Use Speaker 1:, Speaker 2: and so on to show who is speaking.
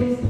Speaker 1: Gracias.